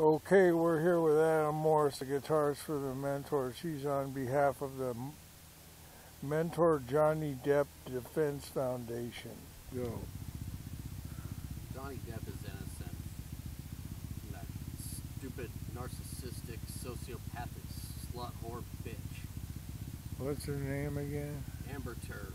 Okay, we're here with Adam Morris, the guitarist for the Mentor. She's on behalf of the Mentor Johnny Depp Defense Foundation. Go. Johnny Depp is innocent. That stupid, narcissistic, sociopathic slut whore bitch. What's her name again? Amber Turd.